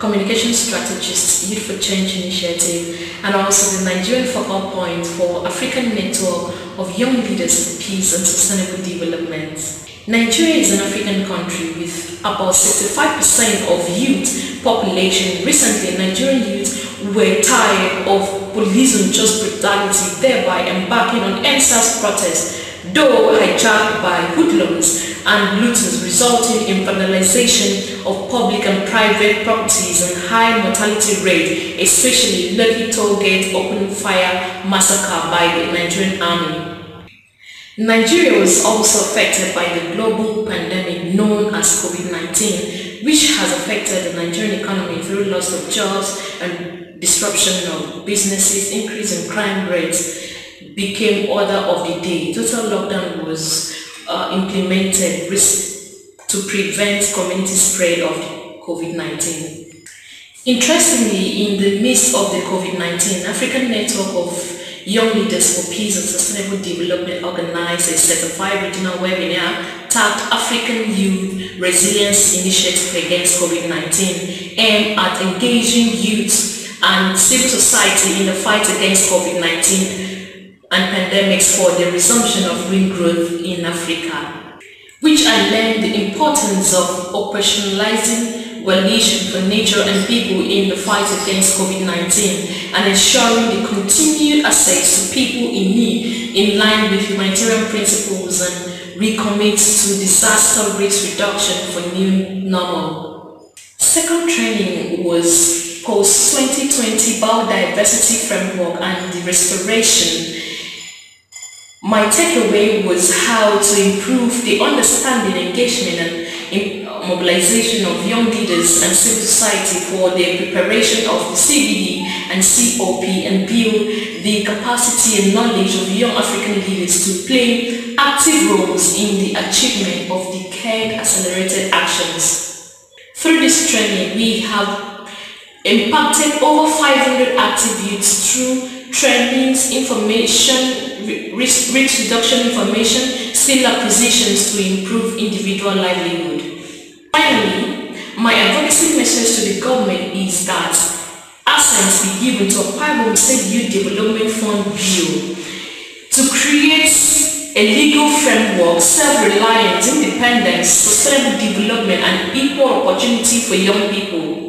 communication strategist, Youth for Change Initiative, and also the Nigerian focal point for African Network of Young Leaders for Peace and Sustainable Development. Nigeria is an African country with about 65% of youth population. Recently, Nigerian youth were tired of police and just brutality, thereby embarking on EndSARS protests though hijacked by hoodlums and looters resulting in vandalization of public and private properties and high mortality rate, especially Lekki Tollgate open fire massacre by the Nigerian army. Nigeria was also affected by the global pandemic known as COVID-19, which has affected the Nigerian economy through loss of jobs and disruption of businesses, increase in crime rates, became order of the day. Total lockdown was uh, implemented risk to prevent community spread of COVID-19. Interestingly, in the midst of the COVID-19, African Network of Young Leaders for Peace and Sustainable Development organized a certified regional webinar tagged African Youth Resilience Initiative Against COVID-19 aimed at engaging youth and civil society in the fight against COVID-19 and pandemics for the resumption of green growth in Africa, which I learned the importance of operationalizing coalition for nature and people in the fight against COVID-19 and ensuring the continued access to people in need in line with humanitarian principles and recommit to disaster risk reduction for new normal. Second training was post-2020 biodiversity framework and the restoration my takeaway was how to improve the understanding, engagement and uh, mobilization of young leaders and civil society for the preparation of the CBD and COP and build the capacity and knowledge of young African leaders to play active roles in the achievement of the CARE accelerated actions. Through this training, we have impacted over 500 active youths through trainings, information, risk, reduction information, skill acquisitions to improve individual livelihood. Finally, my advocacy message to the government is that assets be given to Akwa Ibom State Youth Development Fund bill to create a legal framework, self-reliance, independence, sustainable development and equal opportunity for young people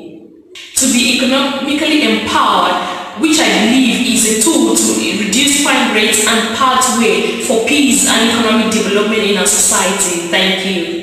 to be economically empowered which I believe is a tool to crime rates and pathway for peace and economic development in our society. Thank you.